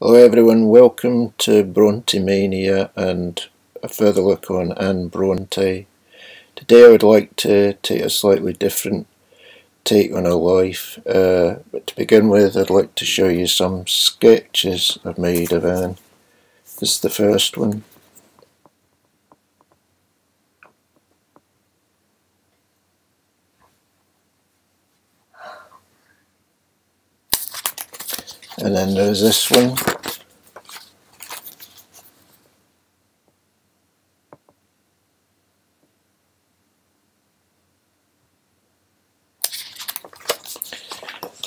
Hello everyone, welcome to Bronte Mania and a further look on Anne Bronte. Today I would like to take a slightly different take on her life, uh, but to begin with I'd like to show you some sketches I've made of Anne. This is the first one. And then there's this one.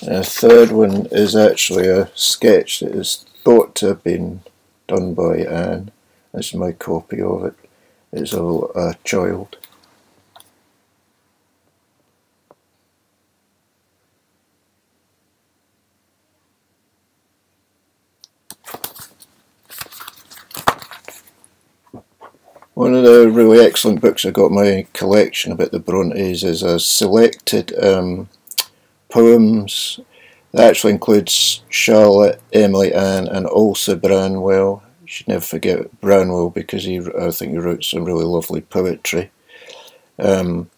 And a third one is actually a sketch that is thought to have been done by Anne. This is my copy of it. It's a, a child. One of the really excellent books I got in my collection about the Brontes is a selected um, poems that actually includes Charlotte, Emily Anne and also Branwell. You should never forget Branwell because he, I think he wrote some really lovely poetry. Um,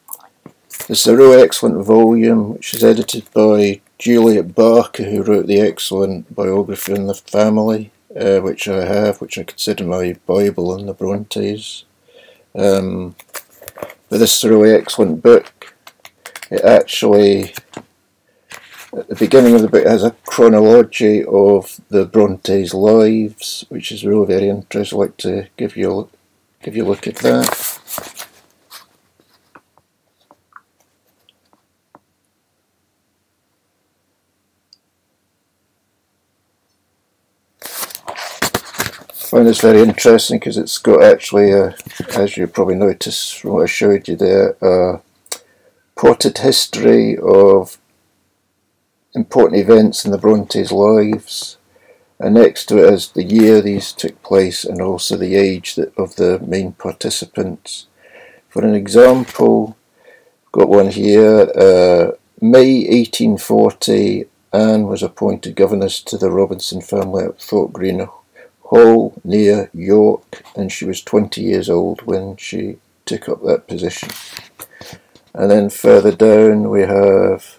it's a really excellent volume which is edited by Juliet Barker who wrote the excellent biography on the family uh, which I have, which I consider my Bible on the Brontes. Um, but this is a really excellent book. It actually, at the beginning of the book, has a chronology of the Brontes' lives, which is really very interesting. I'd like to give you a, give you a look at that. This very interesting because it's got actually, a, as you probably noticed from what I showed you there, a potted history of important events in the Brontes' lives. And next to it is the year these took place and also the age that, of the main participants. For an example, got one here, uh, May 1840, Anne was appointed governess to the Robinson family at Thorpe Green Hall near York, and she was 20 years old when she took up that position. And then further down we have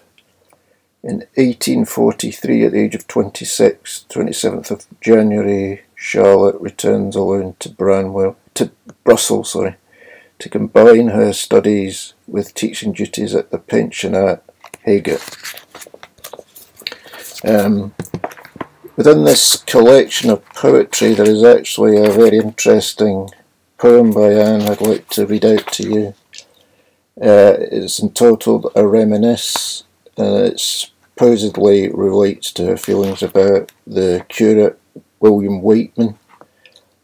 in 1843 at the age of 26, 27th of January, Charlotte returns alone to Branwell, to Brussels, sorry, to combine her studies with teaching duties at the pensionnat Heger. Um, Within this collection of poetry there is actually a very interesting poem by Anne I'd like to read out to you. Uh, it's entitled A Reminiscence and it supposedly relates to her feelings about the curate William Weightman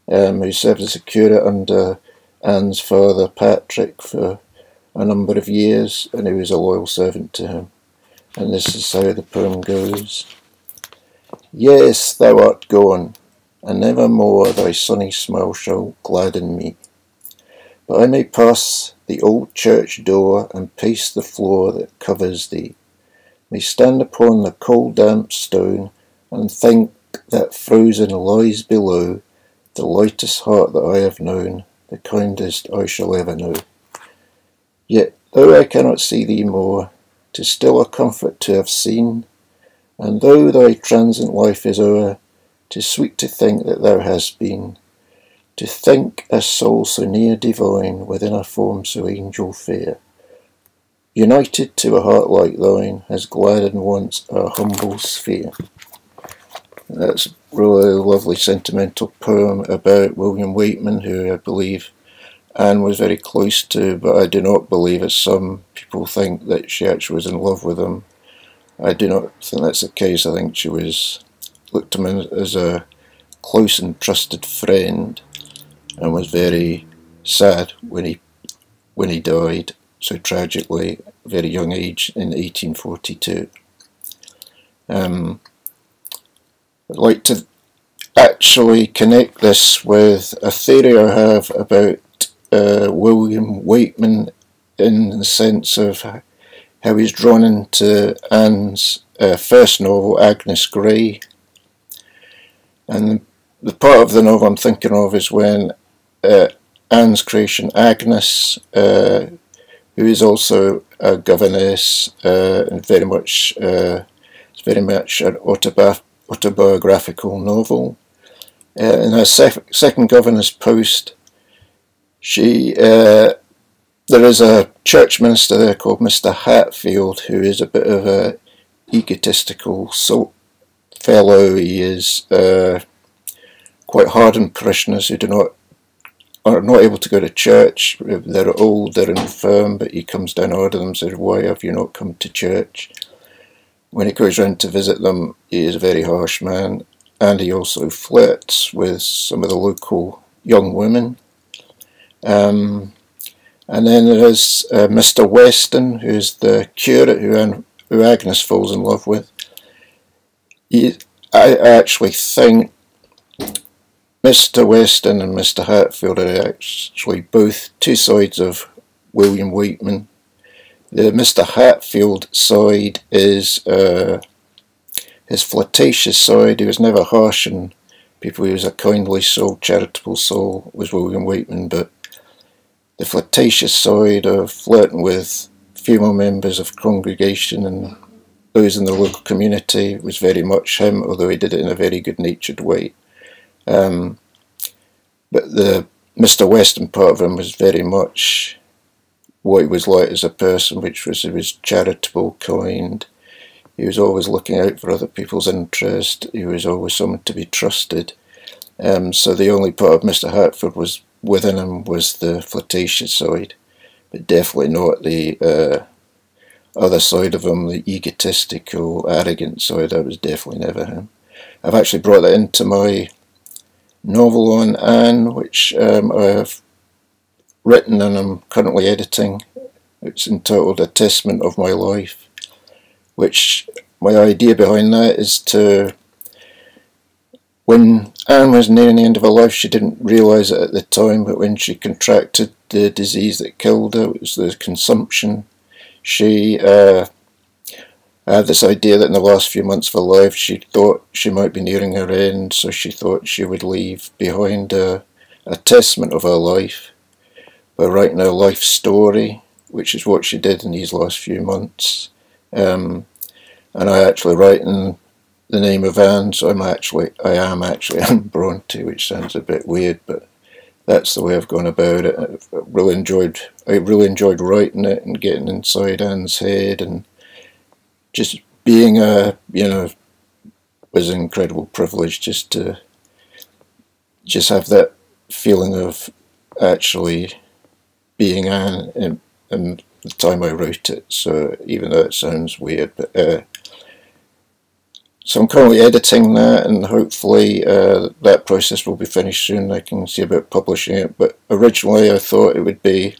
um, who served as a curate under Anne's father Patrick for a number of years and he was a loyal servant to him. And this is how the poem goes. Yes, thou art gone, and never more thy sunny smile shall gladden me. But I may pass the old church door and pace the floor that covers thee, may stand upon the cold damp stone and think that frozen lies below the lightest heart that I have known, the kindest I shall ever know. Yet, though I cannot see thee more, 'tis still a comfort to have seen and though thy transient life is o'er, 'tis sweet to think that thou hast been. To think a soul so near divine within a form so angel fair, united to a heart like thine, has gladdened once our humble sphere. That's really a lovely sentimental poem about William Weightman, who I believe Anne was very close to, but I do not believe, as some people think, that she actually was in love with him. I do not think that's the case. I think she was looked to him as a close and trusted friend, and was very sad when he when he died so tragically, at a very young age in 1842. Um, I'd like to actually connect this with a theory I have about uh, William Weightman in the sense of how he's drawn into Anne's uh, first novel, Agnes Grey. And the part of the novel I'm thinking of is when uh, Anne's creation, Agnes, uh, who is also a governess uh, and very much uh, it's very much an autobi autobiographical novel. Uh, in her sec second governess post, she there is a church minister there called Mr. Hatfield who is a bit of a egotistical so fellow. He is uh, quite hardened parishioners who do not are not able to go to church. They're old, they're infirm, but he comes down to order them and says, Why have you not come to church? When he goes round to visit them, he is a very harsh man, and he also flirts with some of the local young women. Um, and then there is uh, Mr. Weston, who's the curate who, who Agnes falls in love with. He, I actually think Mr. Weston and Mr. Hatfield are actually both two sides of William Weightman. The Mr. Hatfield side is uh, his flirtatious side. He was never harsh on people. He was a kindly soul, charitable soul, was William Weightman. But the flirtatious side of flirting with female members of congregation and those in the local community was very much him, although he did it in a very good-natured way. Um, but the Mr. Weston part of him was very much what he was like as a person, which was he was charitable, kind. He was always looking out for other people's interest. He was always someone to be trusted. Um, so the only part of Mr. Hatfield was within him was the flirtatious side, but definitely not the uh, other side of him, the egotistical, arrogant side. That was definitely never him. I've actually brought that into my novel on Anne, which um, I have written and I'm currently editing. It's entitled A Testament of My Life, which my idea behind that is to when Anne was nearing the end of her life, she didn't realise it at the time, but when she contracted the disease that killed her, it was the consumption, she uh, had this idea that in the last few months of her life she thought she might be nearing her end, so she thought she would leave behind a, a testament of her life by writing her life story, which is what she did in these last few months. Um, and I actually writing the name of Anne, so I'm actually I am actually Anne Bronte, which sounds a bit weird, but that's the way I've gone about it. I really enjoyed I really enjoyed writing it and getting inside Anne's head and just being a you know was an incredible privilege just to just have that feeling of actually being Anne in the time I wrote it. So even though it sounds weird, but uh, so I'm currently editing that, and hopefully uh, that process will be finished soon. I can see about publishing it. But originally I thought it would be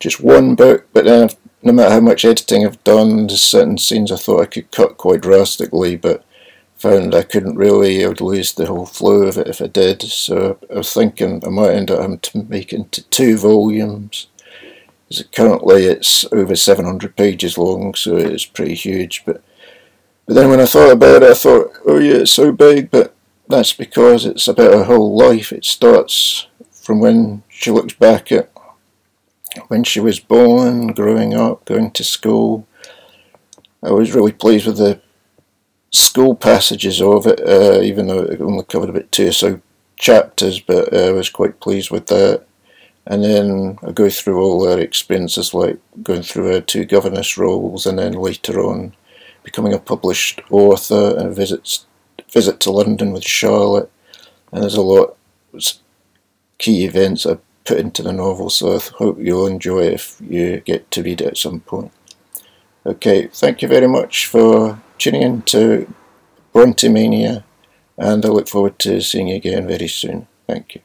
just one book, but then I've no matter how much editing I've done, there's certain scenes I thought I could cut quite drastically, but found I couldn't really, I would lose the whole flow of it if I did, so I was thinking I might end up having to make it into two volumes. Currently it's over 700 pages long, so it's pretty huge, but but then when I thought about it, I thought, oh yeah, it's so big, but that's because it's about her whole life. It starts from when she looks back at when she was born, growing up, going to school. I was really pleased with the school passages of it, uh, even though it only covered about two or so chapters, but uh, I was quite pleased with that. And then I go through all her experiences, like going through her two governess roles, and then later on becoming a published author and visits visit to London with Charlotte. And there's a lot of key events I put into the novel, so I hope you'll enjoy it if you get to read it at some point. Okay, thank you very much for tuning in to Bronte Mania, and I look forward to seeing you again very soon. Thank you.